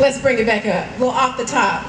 Let's bring it back up. A little off the top.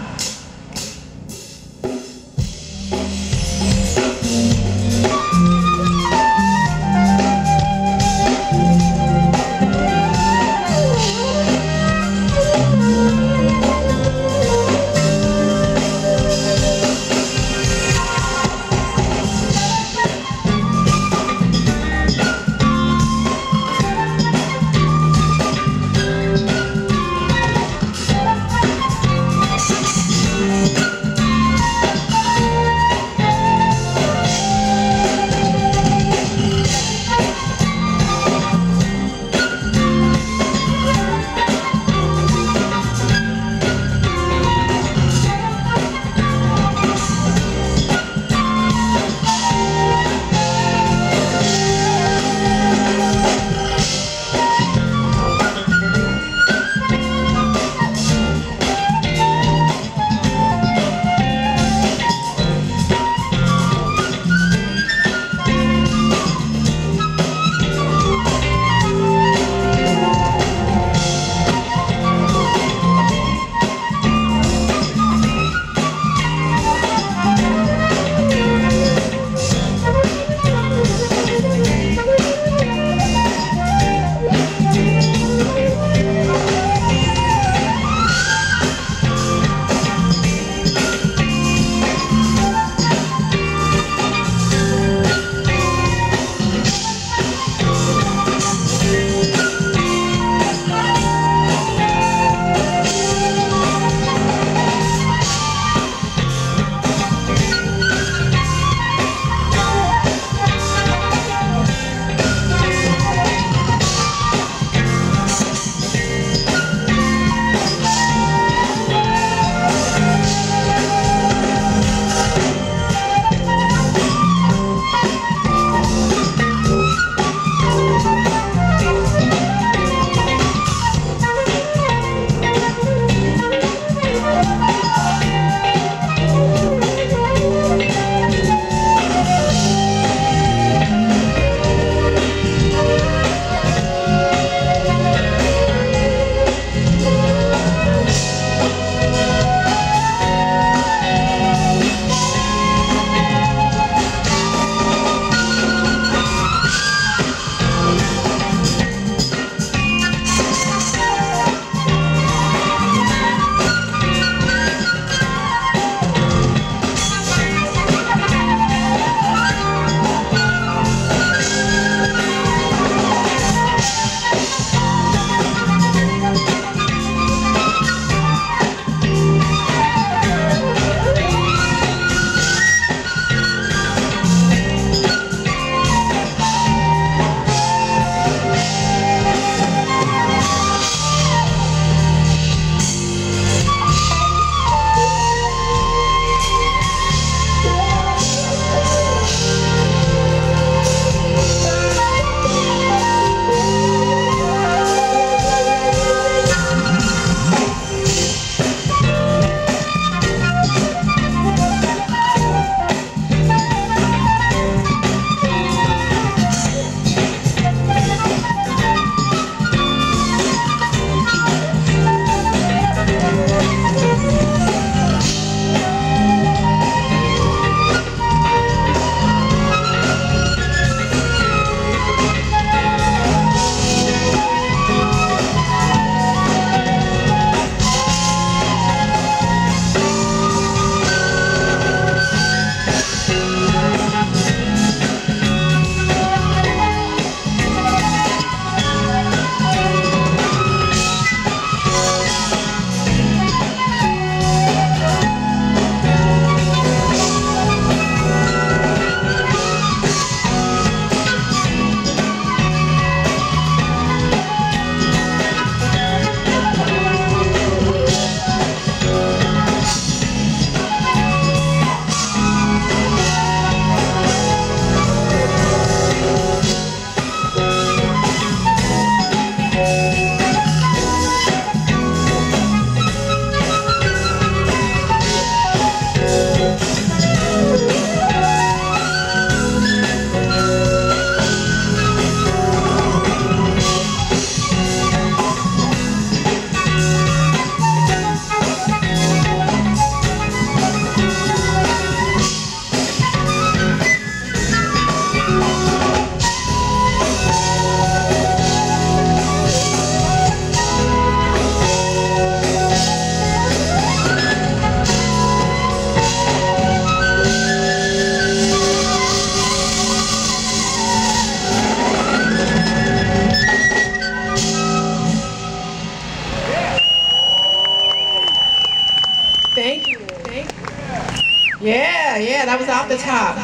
That was off the top.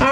All right.